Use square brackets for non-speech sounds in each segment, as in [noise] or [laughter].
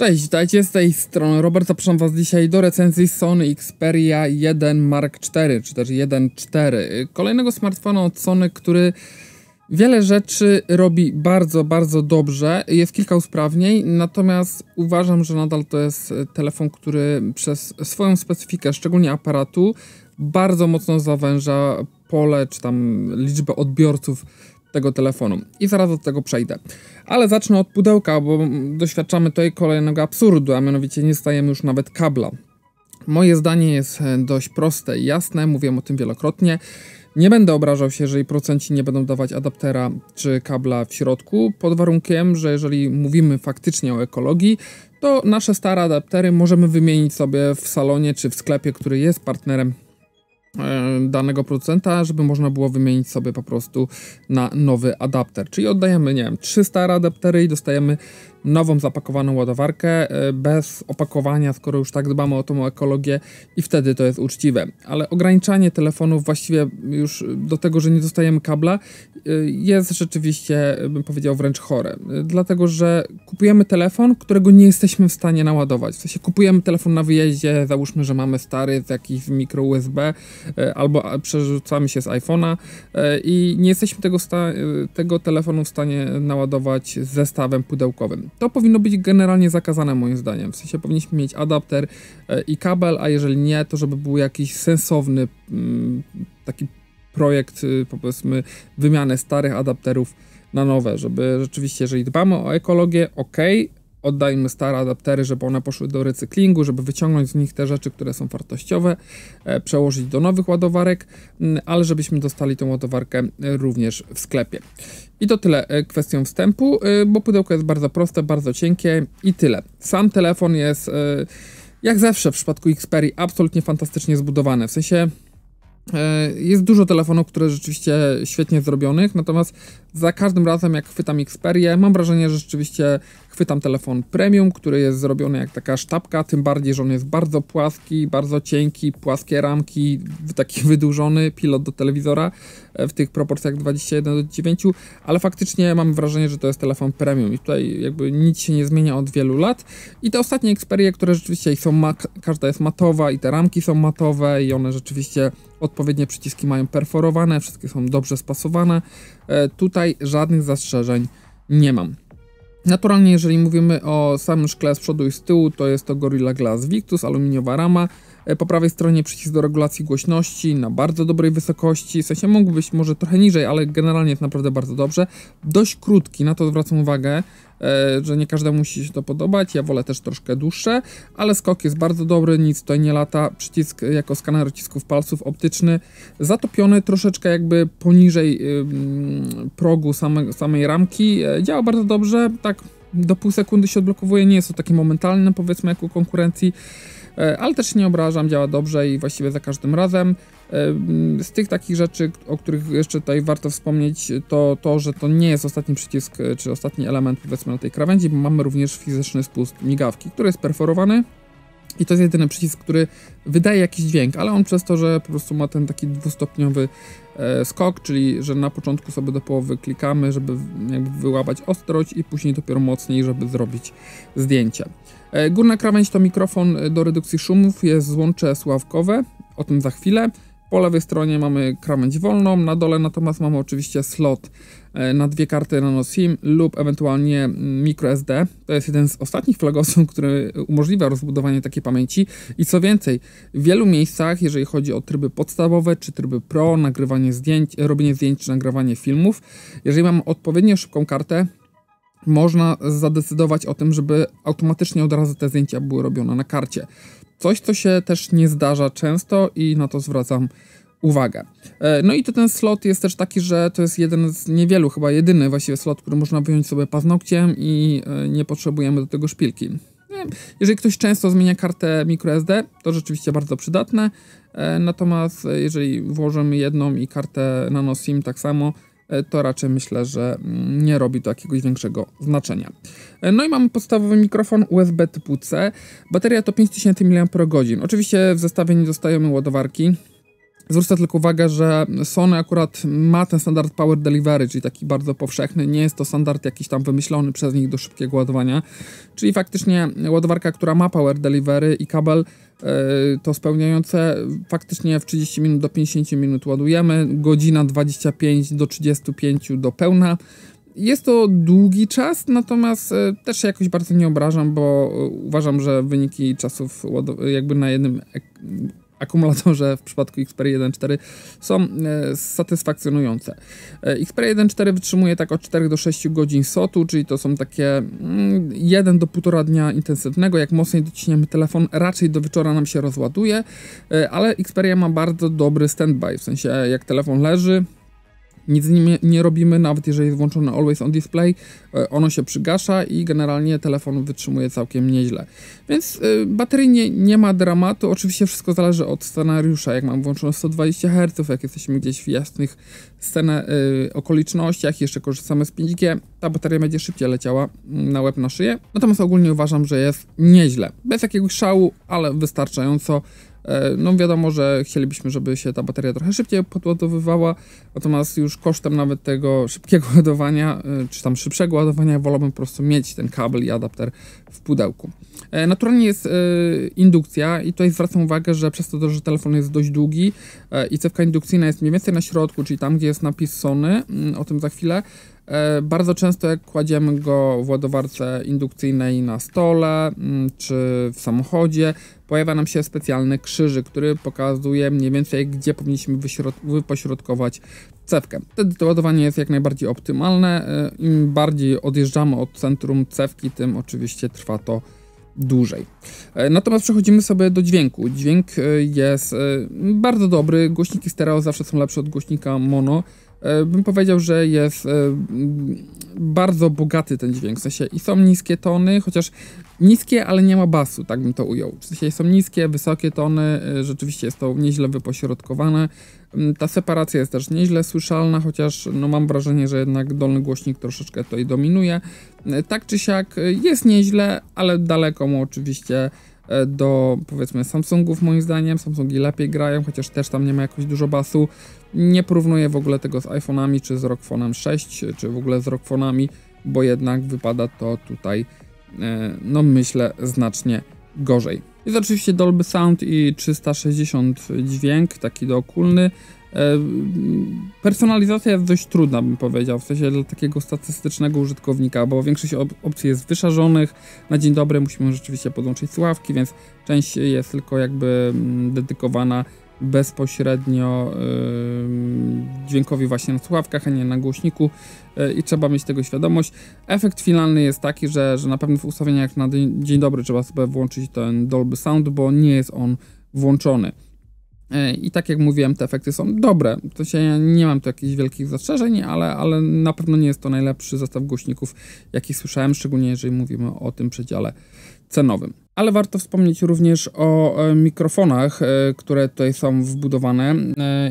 Cześć, witajcie z tej strony Robert, zapraszam was dzisiaj do recenzji Sony Xperia 1 Mark IV, czy też 1.4. Kolejnego smartfona od Sony, który wiele rzeczy robi bardzo, bardzo dobrze. Jest kilka usprawnień, natomiast uważam, że nadal to jest telefon, który przez swoją specyfikę, szczególnie aparatu, bardzo mocno zawęża pole, czy tam liczbę odbiorców tego telefonu. I zaraz do tego przejdę. Ale zacznę od pudełka, bo doświadczamy tutaj kolejnego absurdu, a mianowicie nie stajemy już nawet kabla. Moje zdanie jest e, dość proste i jasne, mówiłem o tym wielokrotnie. Nie będę obrażał się, jeżeli procenci nie będą dawać adaptera czy kabla w środku, pod warunkiem, że jeżeli mówimy faktycznie o ekologii, to nasze stare adaptery możemy wymienić sobie w salonie czy w sklepie, który jest partnerem danego producenta, żeby można było wymienić sobie po prostu na nowy adapter. Czyli oddajemy, nie wiem, 300 adaptery i dostajemy nową zapakowaną ładowarkę e, bez opakowania, skoro już tak dbamy o tą ekologię i wtedy to jest uczciwe. Ale ograniczanie telefonów właściwie już do tego, że nie dostajemy kabla e, jest rzeczywiście, bym powiedział, wręcz chore. E, dlatego, że kupujemy telefon, którego nie jesteśmy w stanie naładować. W sensie kupujemy telefon na wyjeździe, załóżmy, że mamy stary z jakiś mikro USB albo przerzucamy się z iPhone'a i nie jesteśmy tego, tego telefonu w stanie naładować zestawem pudełkowym to powinno być generalnie zakazane moim zdaniem. W sensie powinniśmy mieć adapter e, i kabel, a jeżeli nie, to żeby był jakiś sensowny mm, taki projekt, y, powiedzmy, wymiany starych adapterów na nowe, żeby rzeczywiście, jeżeli dbamy o ekologię, ok, oddajmy stare adaptery, żeby one poszły do recyklingu, żeby wyciągnąć z nich te rzeczy, które są wartościowe, e, przełożyć do nowych ładowarek, ale żebyśmy dostali tą ładowarkę e, również w sklepie. I to tyle e, kwestią wstępu, bo pudełko jest bardzo proste, bardzo cienkie i tyle. Sam telefon jest, jak zawsze w przypadku Xperia, absolutnie fantastycznie zbudowany. W sensie jest dużo telefonów, które rzeczywiście świetnie zrobionych, natomiast za każdym razem jak chwytam Xperię, mam wrażenie, że rzeczywiście chwytam telefon premium, który jest zrobiony jak taka sztabka, tym bardziej, że on jest bardzo płaski, bardzo cienki, płaskie ramki, taki [laughs] wydłużony, pilot do telewizora e, w tych proporcjach 21 do 9, ale faktycznie mam wrażenie, że to jest telefon premium i tutaj jakby nic się nie zmienia od wielu lat. I te ostatnie Xperie, które rzeczywiście są, każda jest matowa i te ramki są matowe i one rzeczywiście odpowiednie przyciski mają perforowane, wszystkie są dobrze spasowane, tutaj żadnych zastrzeżeń nie mam. Naturalnie, jeżeli mówimy o samym szkle z przodu i z tyłu, to jest to Gorilla Glass Victus, aluminiowa rama. E, po prawej stronie przycisk do regulacji głośności na bardzo dobrej wysokości, w sensie mógł być może trochę niżej, ale generalnie jest naprawdę bardzo dobrze. Dość krótki, na to zwracam uwagę. E, że nie każdemu musi się to podobać, ja wolę też troszkę dłuższe, ale skok jest bardzo dobry, nic tutaj nie lata, przycisk jako skaner odcisków palców optyczny, zatopiony troszeczkę jakby poniżej progu same, samej ramki, e, działa bardzo dobrze, tak do pół sekundy się odblokowuje, nie jest to takie momentalne powiedzmy jak u konkurencji, e, ale też nie obrażam, działa dobrze i właściwie za każdym razem. Z tych takich rzeczy, o których jeszcze tutaj warto wspomnieć, to to, że to nie jest ostatni przycisk, e, czy ostatni element powiedzmy na tej krawędzi, bo mamy również fizyczny spust migawki, który jest perforowany i to jest jedyny przycisk, który wydaje jakiś dźwięk, ale on przez to, że po prostu ma ten taki dwustopniowy e, skok, czyli że na początku sobie do połowy klikamy, żeby jakby wyłapać ostrość i później dopiero mocniej, żeby zrobić zdjęcie. E, górna krawędź to mikrofon do redukcji szumów, jest złącze sławkowe, o tym za chwilę. Po lewej stronie mamy krawędź wolną, na dole natomiast mamy oczywiście slot e, na dwie karty nano SIM lub ewentualnie microSD. To jest jeden z ostatnich flagosów, który umożliwia rozbudowanie takiej pamięci i co więcej, w wielu miejscach, jeżeli chodzi o tryby podstawowe czy tryby pro, nagrywanie zdjęć, robienie zdjęć czy nagrywanie filmów, jeżeli mamy odpowiednio szybką kartę, można zadecydować o tym, żeby automatycznie od razu te zdjęcia były robione na karcie. Coś, co się też nie zdarza często i na to zwracam uwagę. E, no i to ten slot jest też taki, że to jest jeden z niewielu, chyba jedyny właściwie slot, który można wyjąć sobie paznokciem i e, nie potrzebujemy do tego szpilki. Jeżeli ktoś często zmienia kartę microSD, to rzeczywiście bardzo przydatne. E, natomiast jeżeli włożymy jedną i kartę nano SIM tak samo, E, to raczej myślę, że mm, nie robi to jakiegoś większego znaczenia. E, no i mamy podstawowy mikrofon USB typu C. Bateria to 5000 mAh. Oczywiście w zestawie nie dostajemy ładowarki. Zwrócę tylko uwagę, że Sony akurat ma ten standard Power Delivery, czyli taki bardzo powszechny. Nie jest to standard jakiś tam wymyślony przez nich do szybkiego ładowania. Czyli faktycznie ładowarka, która ma Power Delivery i kabel e, to spełniające, faktycznie w 30 minut do 50 minut ładujemy, godzina 25 do 35 do pełna. Jest to długi czas, natomiast e, też się jakoś bardzo nie obrażam, bo uważam, że wyniki czasów jakby na jednym akumulatorze w przypadku Xperia 1.4 są e, satysfakcjonujące. E, Xperia 1.4 wytrzymuje tak od 4 do 6 godzin SOT-u, czyli to są takie mm, 1 do 1,5 dnia intensywnego. Jak mocniej dociśniemy telefon, raczej do wieczora nam się rozładuje, e, ale Xperia ma bardzo dobry standby, w sensie jak telefon leży, nic z nim nie robimy, nawet jeżeli jest włączony Always on Display, e, ono się przygasza i generalnie telefon wytrzymuje całkiem nieźle. Więc e, bateryjnie nie ma dramatu, oczywiście wszystko zależy od scenariusza, jak mam włączone 120 Hz, jak jesteśmy gdzieś w jasnych y, okolicznościach, jeszcze korzystamy z 5G, ta bateria będzie szybciej leciała mm, na łeb na szyję. Natomiast ogólnie uważam, że jest nieźle. Bez jakiegoś szału, ale wystarczająco. E, no wiadomo, że chcielibyśmy, żeby się ta bateria trochę szybciej podładowywała, natomiast już kosztem nawet tego szybkiego [laughs] ładowania, e, czy tam szybszego ładowania, wolałbym po prostu mieć ten kabel i adapter w pudełku. E, naturalnie jest indukcja i tutaj zwracam uwagę, że przez to, że telefon jest dość długi i cewka indukcyjna jest mniej więcej na środku, czyli tam, gdzie jest napis Sony, mm, o tym za chwilę, E, bardzo często jak kładziemy go w ładowarce indukcyjnej na stole mm, czy w samochodzie, pojawia nam się specjalny krzyżyk, który pokazuje mniej więcej gdzie powinniśmy wypośrodkować cewkę. Wtedy to ładowanie jest jak najbardziej optymalne. E, Im bardziej odjeżdżamy od centrum cewki, tym oczywiście trwa to. E, natomiast przechodzimy sobie do dźwięku. Dźwięk jest bardzo dobry. Głośniki stereo zawsze są lepsze od głośnika mono. E, bym powiedział, że jest e, bardzo bogaty ten dźwięk. W sensie i są niskie tony, chociaż niskie, ale nie ma basu, tak bym to ujął. W sensie są niskie, wysokie tony, e, rzeczywiście jest to nieźle wypośrodkowane. Mm, ta separacja jest też nieźle słyszalna, chociaż no, mam wrażenie, że jednak dolny głośnik troszeczkę tutaj dominuje. Tak czy siak jest nieźle, ale daleko mu oczywiście E, do powiedzmy Samsungów moim zdaniem. Samsungi lepiej grają, chociaż też tam nie ma jakoś dużo basu. Nie porównuję w ogóle tego z iPhone'ami, czy z Rockfonem 6, czy w ogóle z Rockfonami, bo jednak wypada to tutaj, e, no myślę, znacznie gorzej. Jest oczywiście Dolby Sound i 360 dźwięk, taki dookólny. E, personalizacja jest dość trudna, bym powiedział, w sensie dla takiego statystycznego użytkownika, bo większość op opcji jest wyszarzonych. Na dzień dobry musimy rzeczywiście podłączyć słuchawki, więc część jest tylko jakby mm, dedykowana bezpośrednio dźwiękowi właśnie na słuchawkach, a nie na głośniku yy, i trzeba mieć tego świadomość. Efekt finalny jest taki, że, że na pewno w ustawieniach na dzień dobry trzeba sobie włączyć ten Dolby Sound, bo nie jest on włączony. E, I tak jak mówiłem, te efekty są dobre. To się ja nie mam tu jakichś wielkich zastrzeżeń, ale, ale na pewno nie jest to najlepszy zestaw głośników, jaki słyszałem, szczególnie jeżeli mówimy o tym przedziale cenowym. Ale warto wspomnieć również o e, mikrofonach, e, które tutaj są wbudowane e,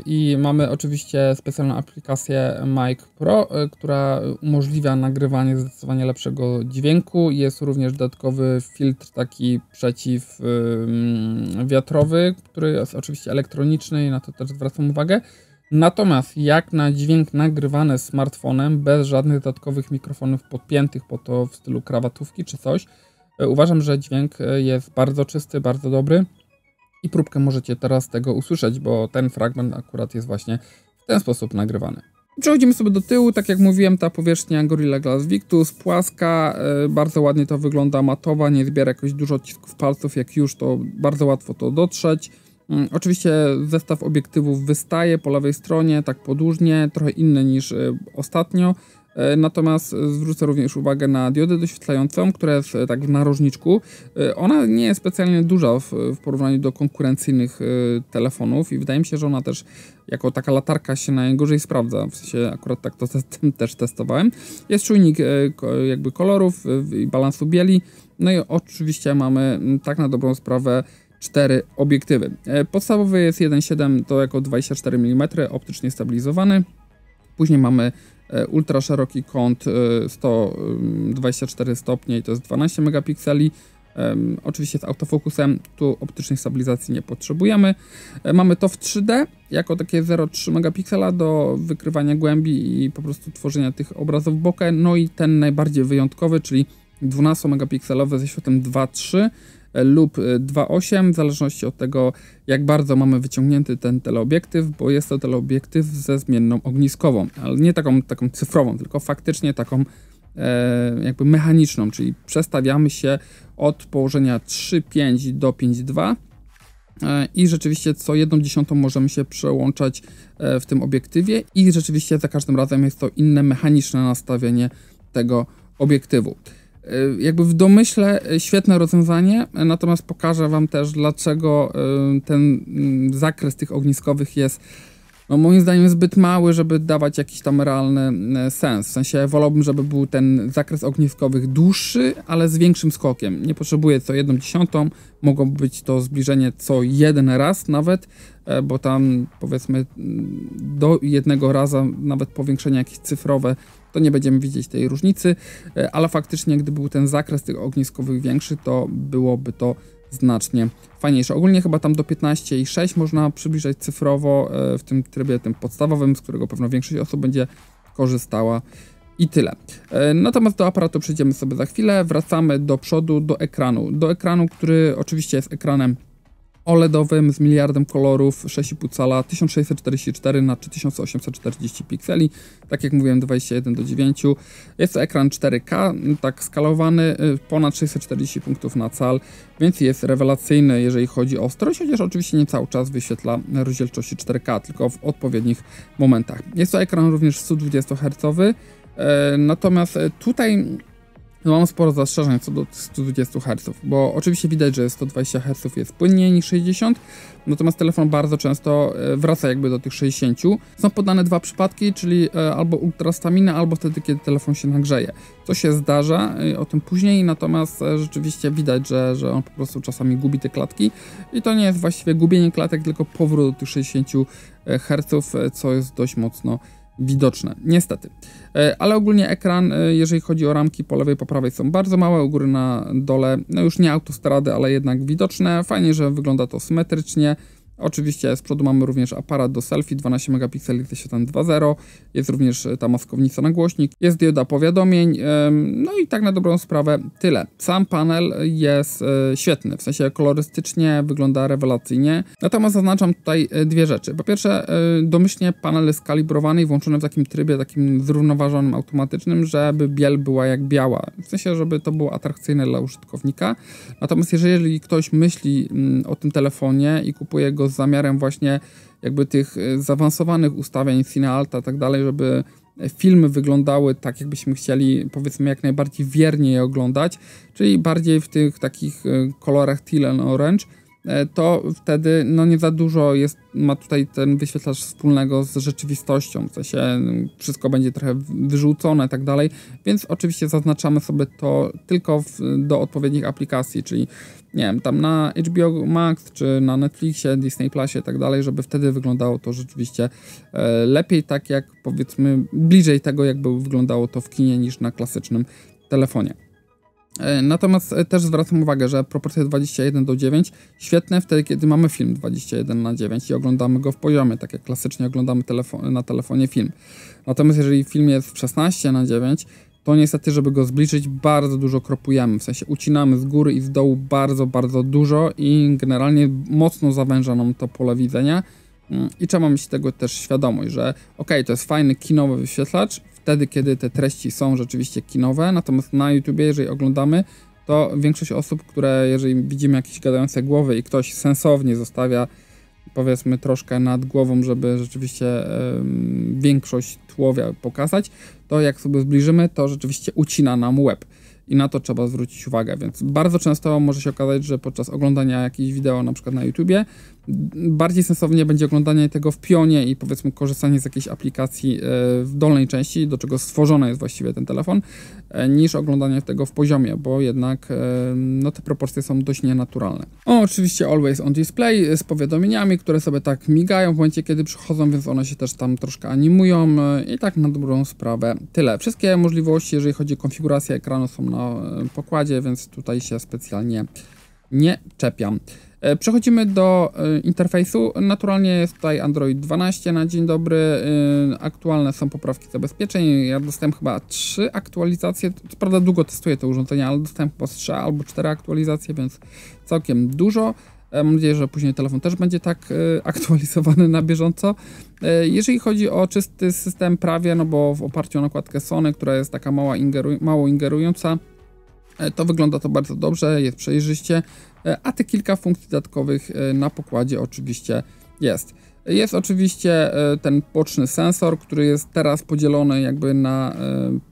i mamy oczywiście specjalną aplikację Mic Pro, która umożliwia nagrywanie zdecydowanie lepszego dźwięku. Jest również dodatkowy filtr taki przeciwwiatrowy, który jest oczywiście elektroniczny i na to też zwracam uwagę. Natomiast jak na dźwięk nagrywany smartfonem, bez żadnych dodatkowych mikrofonów podpiętych po to w stylu krawatówki czy coś, uważam, że dźwięk e, jest bardzo czysty, bardzo dobry i próbkę możecie teraz tego usłyszeć, bo ten fragment akurat jest właśnie w ten sposób nagrywany. Przechodzimy sobie do tyłu, tak jak mówiłem, ta powierzchnia Gorilla Glass Victus, płaska, e, bardzo ładnie to wygląda, matowa, nie zbiera jakoś dużo odcisków palców, jak już to bardzo łatwo to dotrzeć. Mm, oczywiście zestaw obiektywów wystaje po lewej stronie, tak podłużnie, trochę inny niż ostatnio. E, natomiast zwrócę również uwagę na diodę doświetlającą, która jest e, tak w narożniczku. E, ona nie jest specjalnie duża w, porównaniu do konkurencyjnych telefonów i wydaje mi się, że ona też jako taka latarka się najgorzej sprawdza. W sensie akurat tak to [laughs] też testowałem. Jest czujnik jakby kolorów i balansu bieli. No i oczywiście mamy tak na dobrą sprawę cztery obiektywy. Podstawowy jest 1.7 to jako 24 mm optycznie stabilizowany. Później mamy ultra szeroki kąt 124 e, stopnie i to jest 12 megapikseli. Oczywiście z autofokusem, tu optycznej stabilizacji nie potrzebujemy. E, mamy to w 3D jako takie 0,3 megapiksela do wykrywania głębi i po prostu tworzenia tych obrazów bokeh. No i ten najbardziej wyjątkowy, czyli 12 megapikselowy ze światłem 2.3 e, lub 2.8 w zależności od tego jak bardzo mamy wyciągnięty ten teleobiektyw, bo jest to teleobiektyw ze zmienną ogniskową, ale nie taką, taką cyfrową, tylko faktycznie taką e, jakby mechaniczną, czyli przestawiamy się od położenia 3,5 do 5,2 e, i rzeczywiście co jedną dziesiątą możemy się przełączać e, w tym obiektywie i rzeczywiście za każdym razem jest to inne mechaniczne nastawienie tego obiektywu. E, jakby w domyśle świetne rozwiązanie, natomiast pokażę Wam też, dlaczego ten mm, zakres tych ogniskowych jest no moim zdaniem zbyt mały, żeby dawać jakiś tam realny e, sens. W sensie wolałbym, żeby był ten zakres ogniskowych dłuższy, ale z większym skokiem. Nie potrzebuję co jedną dziesiątą, mogłoby być to zbliżenie co jeden raz nawet, e, bo tam powiedzmy do jednego raza nawet powiększenia jakieś cyfrowe to nie będziemy widzieć tej różnicy, e, ale faktycznie gdyby był ten zakres tych ogniskowych większy, to byłoby to znacznie fajniejsze. Ogólnie chyba tam do 15,6 można przybliżać cyfrowo e, w tym trybie tym podstawowym, z którego pewno większość osób będzie korzystała. I tyle. E, natomiast do aparatu przejdziemy sobie za chwilę. Wracamy do przodu, do ekranu. Do ekranu, który oczywiście jest ekranem OLEDowym z miliardem kolorów 6,5 cala 1644 na 3840 pikseli, tak jak mówiłem 21 do 9. Jest to ekran 4K, tak skalowany, y, ponad 640 punktów na cal, więc jest rewelacyjny, jeżeli chodzi o ostrość, chociaż oczywiście nie cały czas wyświetla rozdzielczości 4K, tylko w odpowiednich momentach. Jest to ekran również 120 Hz, e, natomiast tutaj no mam sporo zastrzeżeń co do 120 Hz, bo oczywiście widać, że 120 Hz jest płynniej niż 60, natomiast telefon bardzo często e, wraca jakby do tych 60. Są podane dwa przypadki, czyli e, albo ultrastamina, albo wtedy, kiedy telefon się nagrzeje. To się zdarza, e, o tym później, natomiast rzeczywiście widać, że, że on po prostu czasami gubi te klatki i to nie jest właściwie gubienie klatek, tylko powrót do tych 60 Hz, co jest dość mocno widoczne, niestety. E, ale ogólnie ekran, e, jeżeli chodzi o ramki po lewej, po prawej są bardzo małe, u góry na dole, no już nie autostrady, ale jednak widoczne. Fajnie, że wygląda to symetrycznie. Oczywiście z przodu mamy również aparat do selfie 12 megapikseli z światłem 2.0, jest również e, ta maskownica na głośnik, jest dioda powiadomień, no i tak na dobrą sprawę tyle. Sam panel jest e, świetny, w sensie kolorystycznie wygląda rewelacyjnie, natomiast zaznaczam tutaj e, dwie rzeczy. Po pierwsze, domyślnie panel jest skalibrowany i włączony w takim trybie takim zrównoważonym, automatycznym, żeby biel była jak biała, w sensie, żeby to było atrakcyjne dla użytkownika. Natomiast jeżeli ktoś myśli mm, o tym telefonie i kupuje go z zamiarem właśnie jakby tych e, zaawansowanych ustawień Cine Alta i tak dalej, żeby filmy wyglądały tak, jakbyśmy chcieli, powiedzmy, jak najbardziej wiernie je oglądać, czyli bardziej w tych takich e, kolorach teal and orange, e, to wtedy no nie za dużo jest, ma tutaj ten wyświetlacz wspólnego z rzeczywistością, w sensie wszystko będzie trochę wyrzucone i tak dalej, więc oczywiście zaznaczamy sobie to tylko w, do odpowiednich aplikacji, czyli nie wiem, tam na HBO Max, czy na Netflixie, Disney Plusie i tak dalej, żeby wtedy wyglądało to rzeczywiście e, lepiej, tak jak powiedzmy bliżej tego, jakby wyglądało to w kinie niż na klasycznym telefonie. E, natomiast e, też zwracam uwagę, że proporcja 21 do 9 świetne wtedy, kiedy mamy film 21 na 9 i oglądamy go w poziomie, tak jak klasycznie oglądamy telefon na telefonie film. Natomiast jeżeli film jest w 16 na 9, to niestety, żeby go zbliżyć, bardzo dużo kropujemy, w sensie ucinamy z góry i z dołu bardzo, bardzo dużo i generalnie mocno zawęża nam to pole widzenia mm, i trzeba mieć tego też świadomość, że ok, to jest fajny kinowy wyświetlacz, wtedy kiedy te treści są rzeczywiście kinowe, natomiast na YouTubie, jeżeli oglądamy, to większość osób, które jeżeli widzimy jakieś gadające głowy i ktoś sensownie zostawia powiedzmy troszkę nad głową, żeby rzeczywiście większość tłowia pokazać, to jak sobie zbliżymy, to rzeczywiście ucina nam łeb. I na to trzeba zwrócić uwagę, więc bardzo często może się okazać, że podczas oglądania jakichś wideo, na przykład na YouTubie, bardziej sensownie będzie oglądanie tego w pionie i powiedzmy korzystanie z jakiejś aplikacji e, w dolnej części, do czego stworzony jest właściwie ten telefon, e, niż oglądanie tego w poziomie, bo jednak no, te proporcje są dość nienaturalne. O, oczywiście Always on Display z powiadomieniami, które sobie tak migają w momencie, kiedy przychodzą, więc one się też tam troszkę animują i tak na dobrą sprawę tyle. Wszystkie możliwości, jeżeli chodzi o konfigurację ekranu są na pokładzie, więc tutaj się specjalnie nie czepiam. E, przechodzimy do e, interfejsu. Naturalnie jest tutaj Android 12 na dzień dobry. E, aktualne są poprawki zabezpieczeń. Ja dostałem chyba 3 aktualizacje. Co prawda długo testuję te urządzenia, ale dostałem chyba 3 albo 4 aktualizacje, więc całkiem dużo. Mam nadzieję, że później telefon też będzie tak [laughs] aktualizowany na bieżąco. Jeżeli chodzi o czysty system prawie, no bo w oparciu o nakładkę Sony, która jest taka mała ingeru mało ingerująca, to wygląda to bardzo dobrze, jest przejrzyście. E, a te kilka funkcji dodatkowych e, na pokładzie oczywiście jest. Jest oczywiście e, ten boczny sensor, który jest teraz podzielony jakby na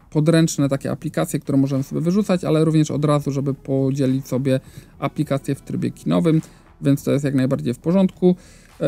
podręczne takie aplikacje, które możemy sobie wyrzucać, ale również od razu, żeby podzielić sobie aplikacje w trybie kinowym, więc to jest jak najbardziej w porządku.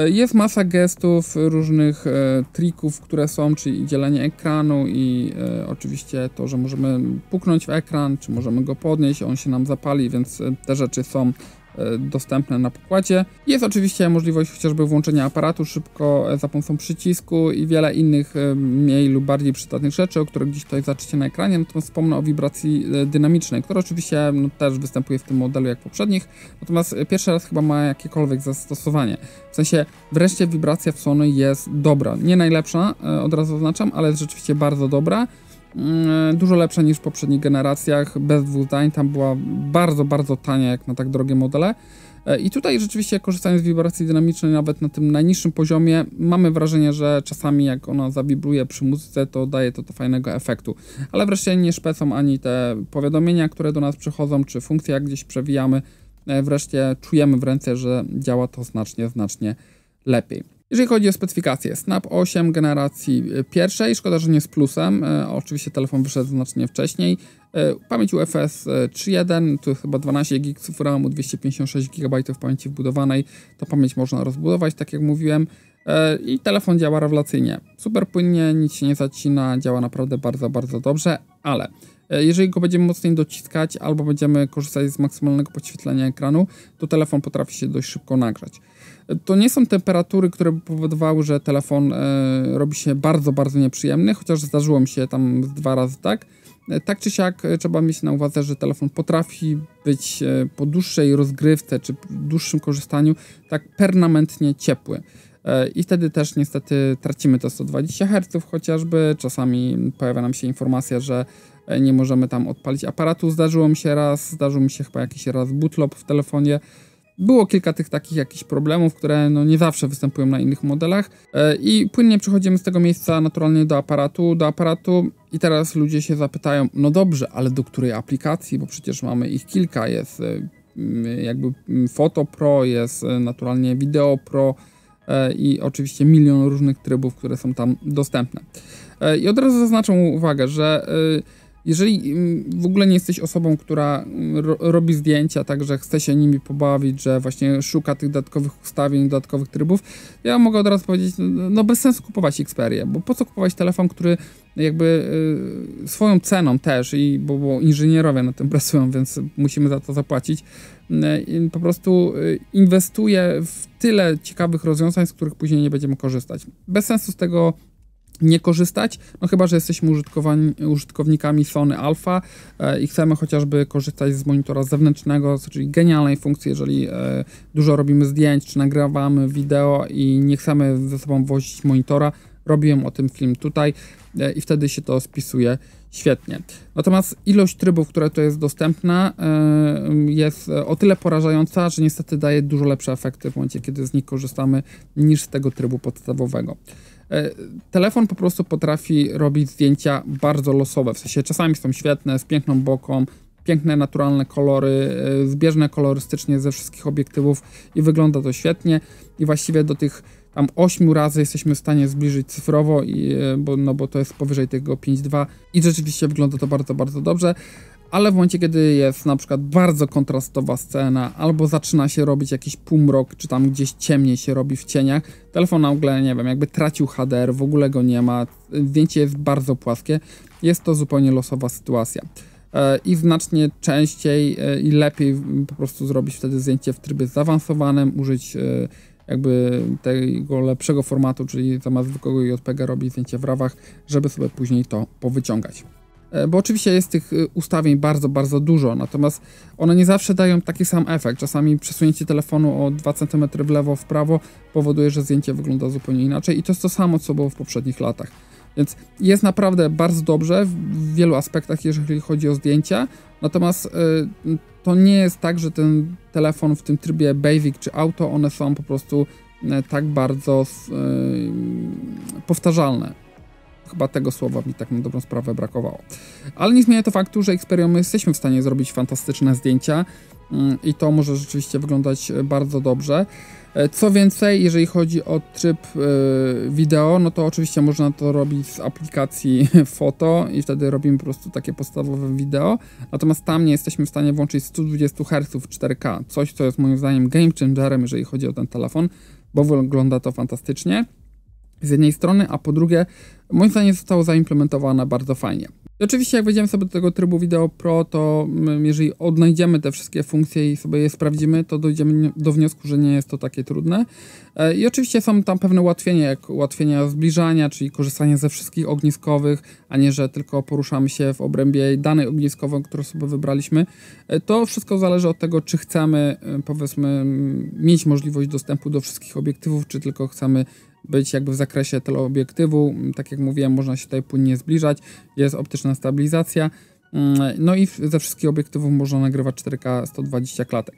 Jest masa gestów, różnych trików, które są, czyli dzielenie ekranu i oczywiście to, że możemy puknąć w ekran, czy możemy go podnieść, on się nam zapali, więc te rzeczy są E, dostępne na pokładzie. Jest oczywiście możliwość chociażby włączenia aparatu szybko e, za pomocą przycisku i wiele innych e, mniej lub bardziej przydatnych rzeczy, o których gdzieś tutaj zaczycie na ekranie. Natomiast wspomnę o wibracji dynamicznej, która oczywiście no, też występuje w tym modelu jak poprzednich. Natomiast pierwszy raz chyba ma jakiekolwiek zastosowanie. W sensie wreszcie wibracja w Sony jest dobra. Nie najlepsza, od razu oznaczam, ale jest rzeczywiście bardzo dobra. Mm, dużo lepsza niż w poprzednich generacjach, bez dwóch zdań, tam była bardzo, bardzo tania jak na tak drogie modele. E, I tutaj rzeczywiście korzystając z wibracji dynamicznej nawet na tym najniższym poziomie mamy wrażenie, że czasami jak ona zawibruje przy muzyce to daje to, to fajnego efektu. Ale wreszcie nie szpecą ani te powiadomienia, które do nas przychodzą, czy funkcje jak gdzieś przewijamy. E, wreszcie czujemy w ręce, że działa to znacznie, znacznie lepiej. Jeżeli chodzi o specyfikację, Snap 8 generacji e, pierwszej, szkoda, że nie z plusem, e, oczywiście telefon wyszedł znacznie wcześniej. E, pamięć UFS 3.1, tu chyba 12 GB RAMu, 256 GB pamięci wbudowanej, to pamięć można rozbudować, tak jak mówiłem. I telefon działa rewelacyjnie. Super płynnie, nic się nie zacina, działa naprawdę bardzo, bardzo dobrze, ale jeżeli go będziemy mocniej dociskać albo będziemy korzystać z maksymalnego podświetlenia ekranu, to telefon potrafi się dość szybko nagrzać. To nie są temperatury, które by powodowały, że telefon e, robi się bardzo, bardzo nieprzyjemny, chociaż zdarzyło mi się tam dwa razy tak. E, tak czy siak e, trzeba mieć na uwadze, że telefon potrafi być po dłuższej rozgrywce czy dłuższym korzystaniu tak permanentnie ciepły. I wtedy też niestety tracimy to 120 Hz chociażby. Czasami pojawia nam się informacja, że nie możemy tam odpalić aparatu. Zdarzyło mi się raz, zdarzył mi się chyba jakiś raz bootlop w telefonie. Było kilka tych takich jakichś problemów, które no nie zawsze występują na innych modelach e, i płynnie przechodzimy z tego miejsca naturalnie do aparatu, do aparatu i teraz ludzie się zapytają, no dobrze, ale do której aplikacji, bo przecież mamy ich kilka, jest e, jakby Foto Pro, jest e, naturalnie Video Pro i oczywiście milion różnych trybów, które są tam dostępne. I od razu zaznaczam uwagę, że jeżeli mm, w ogóle nie jesteś osobą, która mm, ro robi zdjęcia, także chce się nimi pobawić, że właśnie szuka tych dodatkowych ustawień, dodatkowych trybów, ja mogę od razu powiedzieć, no, no bez sensu kupować Xperia, bo po co kupować telefon, który jakby y, swoją ceną też, i bo, bo inżynierowie na tym [laughs] pracują, więc musimy za to zapłacić, y, po prostu y, inwestuje w tyle ciekawych rozwiązań, z których później nie będziemy korzystać. Bez sensu z tego nie korzystać, no chyba, że jesteśmy użytkownikami Sony Alpha e, i chcemy chociażby korzystać z monitora zewnętrznego, czyli genialnej funkcji, jeżeli e, dużo robimy zdjęć, czy nagrywamy wideo i nie chcemy ze sobą wozić monitora. Robiłem o tym film tutaj e, i wtedy się to spisuje świetnie. Natomiast ilość trybów, która tu jest dostępna, jest o tyle porażająca, że niestety daje dużo lepsze efekty w momencie, kiedy z nich korzystamy, niż z tego trybu podstawowego. E, telefon po prostu potrafi robić zdjęcia bardzo losowe, w sensie czasami są świetne, z piękną boką, piękne naturalne kolory, e, zbieżne kolorystycznie ze wszystkich obiektywów i wygląda to świetnie. I właściwie do tych tam 8 razy jesteśmy w stanie zbliżyć cyfrowo, i, e, bo, no bo to jest powyżej tego 5.2 i rzeczywiście wygląda to bardzo, bardzo dobrze ale w momencie, kiedy jest na przykład bardzo kontrastowa scena, albo zaczyna się robić jakiś półmrok, czy tam gdzieś ciemniej się robi w cieniach, telefon nagle, nie wiem, jakby tracił HDR, w ogóle go nie ma, zdjęcie jest bardzo płaskie, jest to zupełnie losowa sytuacja. E, I znacznie częściej e, i lepiej po prostu zrobić wtedy zdjęcie w trybie zaawansowanym, użyć e, jakby tego lepszego formatu, czyli zamiast zwykłego JPG robić zdjęcie w rawach, żeby sobie później to powyciągać. E, bo oczywiście jest tych e, ustawień bardzo, bardzo dużo, natomiast one nie zawsze dają taki sam efekt. Czasami przesunięcie telefonu o 2 cm w lewo, w prawo powoduje, że zdjęcie wygląda zupełnie inaczej i to jest to samo, co było w poprzednich latach. Więc jest naprawdę bardzo dobrze w wielu aspektach, jeżeli chodzi o zdjęcia, natomiast y, to nie jest tak, że ten telefon w tym trybie Basic czy Auto, one są po prostu y, tak bardzo y, powtarzalne Chyba tego słowa mi tak na dobrą sprawę brakowało. Ale nie zmienia to faktu, że Xperia my jesteśmy w stanie zrobić fantastyczne zdjęcia mm, i to może rzeczywiście wyglądać e, bardzo dobrze. E, co więcej, jeżeli chodzi o tryb e, wideo, no to oczywiście można to robić z aplikacji [laughs] foto i wtedy robimy po prostu takie podstawowe wideo. Natomiast tam nie jesteśmy w stanie włączyć 120 Hz 4K, coś co jest moim zdaniem game changerem, jeżeli chodzi o ten telefon, bo wygląda to fantastycznie z jednej strony, a po drugie, moim zdaniem zostało zaimplementowane bardzo fajnie. I oczywiście, jak wejdziemy sobie do tego trybu Video Pro, to jeżeli odnajdziemy te wszystkie funkcje i sobie je sprawdzimy, to dojdziemy do wniosku, że nie jest to takie trudne. E, I oczywiście są tam pewne ułatwienia, jak ułatwienia zbliżania, czyli korzystanie ze wszystkich ogniskowych, a nie, że tylko poruszamy się w obrębie danej ogniskowej, którą sobie wybraliśmy. E, to wszystko zależy od tego, czy chcemy, e, powiedzmy, mieć możliwość dostępu do wszystkich obiektywów, czy tylko chcemy być jakby w zakresie teleobiektywu. Tak jak mówiłem, można się tutaj płynnie zbliżać. Jest optyczna stabilizacja. Mm, no i ze wszystkich obiektywów można nagrywać 4K 120 klatek.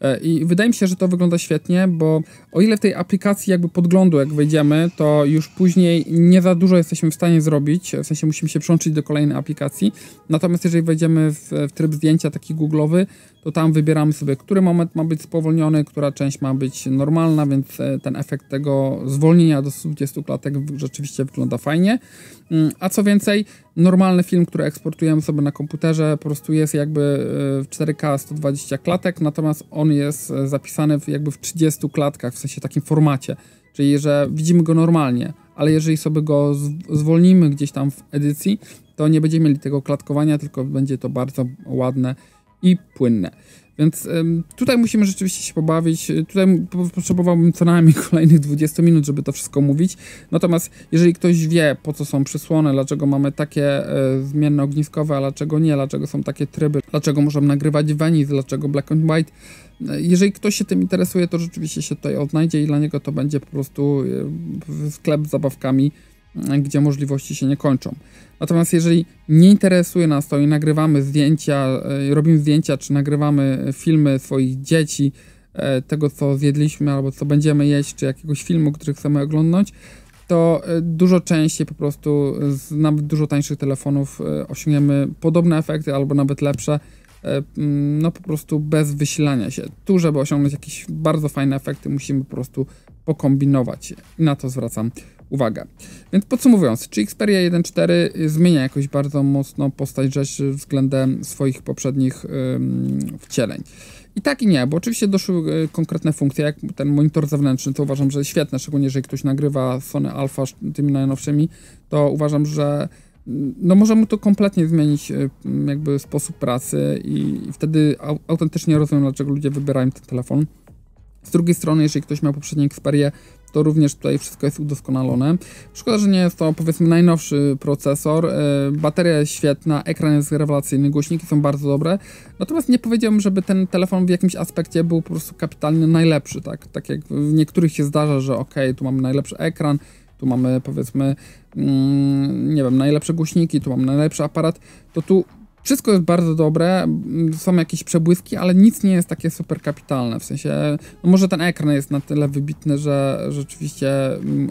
E, I wydaje mi się, że to wygląda świetnie, bo o ile w tej aplikacji jakby podglądu, jak wejdziemy, to już później nie za dużo jesteśmy w stanie zrobić, w sensie musimy się przełączyć do kolejnej aplikacji. Natomiast jeżeli wejdziemy w, w tryb zdjęcia taki googlowy, to tam wybieramy sobie, który moment ma być spowolniony, która część ma być normalna, więc e, ten efekt tego zwolnienia do 120 klatek rzeczywiście wygląda fajnie. Mm, a co więcej, normalny film, który eksportujemy sobie na komputerze, po prostu jest jakby e, w 4K 120 klatek, natomiast on jest e, zapisany w jakby w 30 klatkach, w sensie takim formacie, czyli że widzimy go normalnie, ale jeżeli sobie go zwolnimy gdzieś tam w edycji, to nie będziemy mieli tego klatkowania, tylko będzie to bardzo ładne i płynne. Więc tutaj musimy rzeczywiście się pobawić. Tutaj potrzebowałbym co najmniej [laughs] kolejnych 20 minut, żeby to wszystko mówić. Natomiast jeżeli ktoś wie, po co są przysłony, dlaczego mamy takie e, zmienne ogniskowe, a dlaczego nie, dlaczego są takie tryby, dlaczego możemy nagrywać Venice, dlaczego Black and White, e, jeżeli ktoś się tym interesuje, to rzeczywiście się tutaj odnajdzie i dla niego to będzie po prostu e, sklep z zabawkami gdzie możliwości się nie kończą. Natomiast jeżeli nie interesuje nas to i nagrywamy zdjęcia, e, robimy zdjęcia, czy nagrywamy filmy swoich dzieci, e, tego co zjedliśmy albo co będziemy jeść, czy jakiegoś filmu, który chcemy oglądać, to e, dużo częściej po prostu z nawet dużo tańszych telefonów osiągniemy podobne efekty albo nawet lepsze, no po prostu bez wysilania się. Tu, żeby osiągnąć jakieś bardzo fajne efekty, musimy po prostu pokombinować. Na to zwracam uwagę. Więc podsumowując, czy Xperia 1.4 zmienia jakoś bardzo mocno postać rzeczy względem swoich poprzednich ym, wcieleń? I tak i nie, bo oczywiście doszły y, konkretne funkcje, jak ten monitor zewnętrzny, to uważam, że świetne, szczególnie jeżeli ktoś nagrywa Sony Alpha tymi najnowszymi, to uważam, że mm, no możemy to kompletnie zmienić y, jakby sposób pracy i wtedy autentycznie rozumiem, dlaczego ludzie wybierają ten telefon. Z drugiej strony, jeżeli ktoś miał poprzednie Xperia, to również tutaj wszystko jest udoskonalone. Szkoda, że nie jest to powiedzmy najnowszy procesor. E, bateria jest świetna, ekran jest rewelacyjny, głośniki są bardzo dobre. Natomiast nie powiedziałbym, żeby ten telefon w jakimś aspekcie był po prostu kapitalnie najlepszy. Tak, tak jak w niektórych się zdarza, że ok, tu mamy najlepszy ekran, tu mamy powiedzmy, mm, nie wiem, najlepsze głośniki, tu mamy najlepszy aparat, to tu wszystko jest bardzo dobre, są jakieś przebłyski, ale nic nie jest takie super kapitalne. W sensie, no może ten ekran jest na tyle wybitny, że rzeczywiście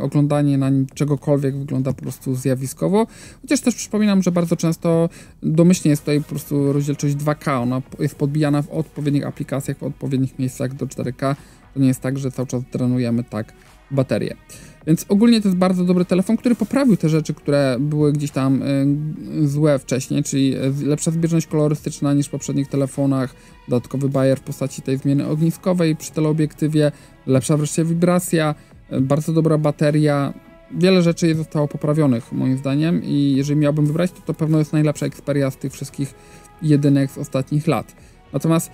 oglądanie na nim czegokolwiek wygląda po prostu zjawiskowo. Chociaż też przypominam, że bardzo często domyślnie jest tutaj po prostu rozdzielczość 2K. Ona jest podbijana w odpowiednich aplikacjach, w odpowiednich miejscach do 4K. To nie jest tak, że cały czas drenujemy tak baterię. Więc ogólnie to jest bardzo dobry telefon, który poprawił te rzeczy, które były gdzieś tam y, złe wcześniej, czyli lepsza zbieżność kolorystyczna niż w poprzednich telefonach, dodatkowy bajer w postaci tej zmiany ogniskowej przy teleobiektywie, lepsza wreszcie wibracja, y, bardzo dobra bateria, wiele rzeczy zostało poprawionych moim zdaniem i jeżeli miałbym wybrać, to to pewno jest najlepsza Xperia z tych wszystkich jedynek z ostatnich lat. Natomiast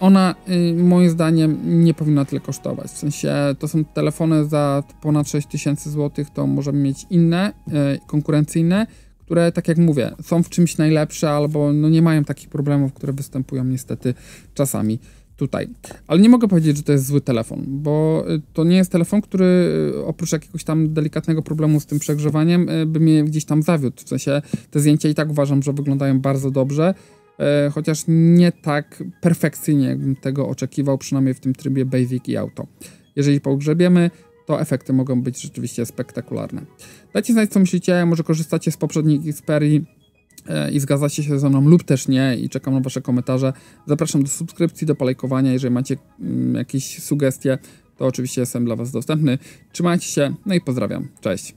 ona y, moim zdaniem nie powinna tyle kosztować. W sensie to są telefony za ponad 6000 zł, to możemy mieć inne, y, konkurencyjne, które tak jak mówię, są w czymś najlepsze albo no nie mają takich problemów, które występują niestety czasami tutaj. Ale nie mogę powiedzieć, że to jest zły telefon, bo y, to nie jest telefon, który oprócz jakiegoś tam delikatnego problemu z tym przegrzewaniem by mnie gdzieś tam zawiódł. W sensie te zdjęcia i tak uważam, że wyglądają bardzo dobrze chociaż nie tak perfekcyjnie, jakbym tego oczekiwał, przynajmniej w tym trybie Basic i Auto. Jeżeli pogrzebiemy, to efekty mogą być rzeczywiście spektakularne. Dajcie znać, co myślicie, może korzystacie z poprzednich Xperii e, i zgadzacie się ze mną lub też nie i czekam na wasze komentarze. Zapraszam do subskrypcji, do polajkowania, jeżeli macie mm, jakieś sugestie, to oczywiście jestem dla was dostępny. Trzymajcie się, no i pozdrawiam. Cześć.